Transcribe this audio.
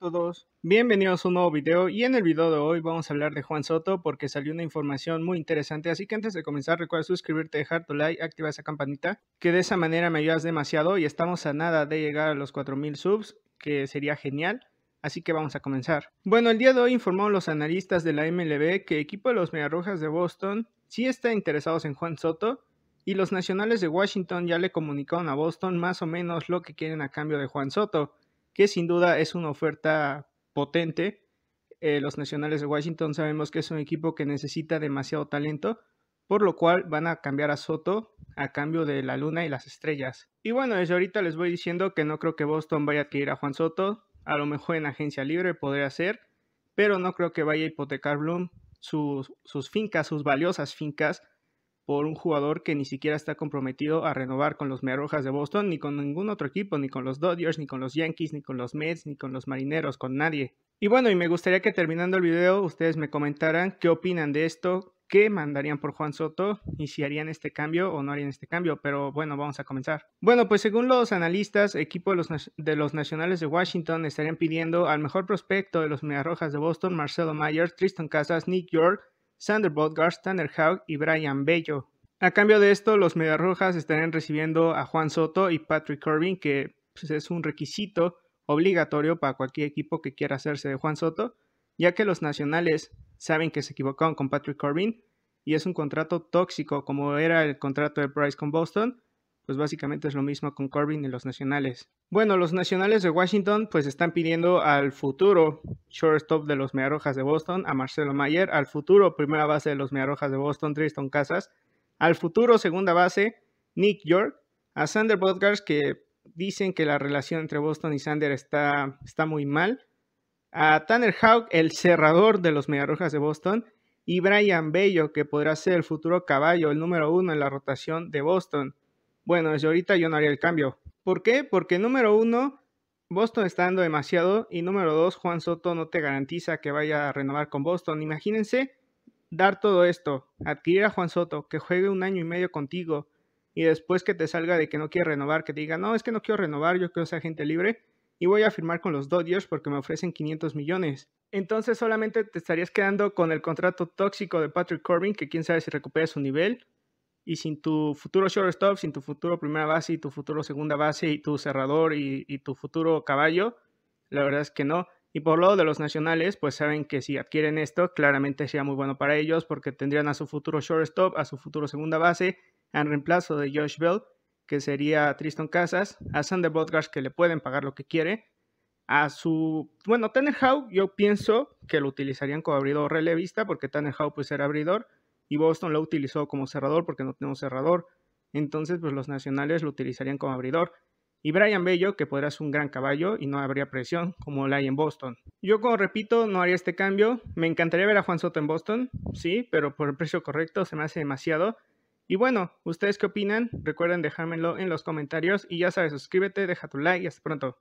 todos, bienvenidos a un nuevo video y en el video de hoy vamos a hablar de Juan Soto porque salió una información muy interesante así que antes de comenzar recuerda suscribirte, dejar tu like, activar esa campanita que de esa manera me ayudas demasiado y estamos a nada de llegar a los 4000 subs que sería genial así que vamos a comenzar. Bueno el día de hoy informó los analistas de la MLB que el equipo de los Mediarrojas de Boston sí está interesados en Juan Soto y los nacionales de Washington ya le comunicaron a Boston más o menos lo que quieren a cambio de Juan Soto que sin duda es una oferta potente. Eh, los Nacionales de Washington sabemos que es un equipo que necesita demasiado talento, por lo cual van a cambiar a Soto a cambio de la luna y las estrellas. Y bueno, desde ahorita les voy diciendo que no creo que Boston vaya a adquirir a Juan Soto, a lo mejor en agencia libre podría ser, pero no creo que vaya a hipotecar Bloom sus, sus fincas, sus valiosas fincas, por un jugador que ni siquiera está comprometido a renovar con los Mediarrojas de Boston, ni con ningún otro equipo, ni con los Dodgers, ni con los Yankees, ni con los Mets, ni con los Marineros, con nadie. Y bueno, y me gustaría que terminando el video ustedes me comentaran qué opinan de esto, qué mandarían por Juan Soto y si harían este cambio o no harían este cambio. Pero bueno, vamos a comenzar. Bueno, pues según los analistas, equipo de los, de los Nacionales de Washington estarían pidiendo al mejor prospecto de los Mediarrojas de Boston, Marcelo Myers, Tristan Casas, Nick York, Sander Bodgars, Tanner Houck y Brian Bello. A cambio de esto, los Mediarrojas estarían recibiendo a Juan Soto y Patrick Corbin, que pues, es un requisito obligatorio para cualquier equipo que quiera hacerse de Juan Soto, ya que los nacionales saben que se equivocaron con Patrick Corbin y es un contrato tóxico como era el contrato de Bryce con Boston, pues básicamente es lo mismo con Corbin y los nacionales. Bueno, los nacionales de Washington pues están pidiendo al futuro shortstop de los Mediarrojas de Boston, a Marcelo Mayer, al futuro primera base de los Mediarrojas de Boston, Tristan Casas, al futuro segunda base, Nick York, a Sander Bodgars, que dicen que la relación entre Boston y Sander está, está muy mal, a Tanner Houck, el cerrador de los Mediarrojas de Boston, y Brian Bello, que podrá ser el futuro caballo, el número uno en la rotación de Boston. Bueno, desde ahorita yo no haría el cambio. ¿Por qué? Porque número uno, Boston está dando demasiado y número dos, Juan Soto no te garantiza que vaya a renovar con Boston. Imagínense dar todo esto, adquirir a Juan Soto, que juegue un año y medio contigo y después que te salga de que no quiere renovar, que te diga, no, es que no quiero renovar, yo quiero ser agente libre y voy a firmar con los Dodgers porque me ofrecen 500 millones. Entonces solamente te estarías quedando con el contrato tóxico de Patrick Corbin, que quién sabe si recupera su nivel, y sin tu futuro shortstop, sin tu futuro primera base y tu futuro segunda base y tu cerrador y tu futuro caballo, la verdad es que no. Y por lo de los nacionales, pues saben que si adquieren esto, claramente sería muy bueno para ellos porque tendrían a su futuro shortstop, a su futuro segunda base, en reemplazo de Josh Bell, que sería Tristan Casas, a Sander Bodgars, que le pueden pagar lo que quiere, a su, bueno, Tanner Howe, yo pienso que lo utilizarían como abridor relevista porque Tanner Howe pues era abridor y Boston lo utilizó como cerrador porque no tenemos cerrador. Entonces, pues los nacionales lo utilizarían como abridor y Brian Bello, que podrá ser un gran caballo y no habría presión como la hay en Boston. Yo, como repito, no haría este cambio. Me encantaría ver a Juan Soto en Boston, sí, pero por el precio correcto se me hace demasiado. Y bueno, ¿ustedes qué opinan? Recuerden dejármelo en los comentarios y ya sabes, suscríbete, deja tu like y hasta pronto.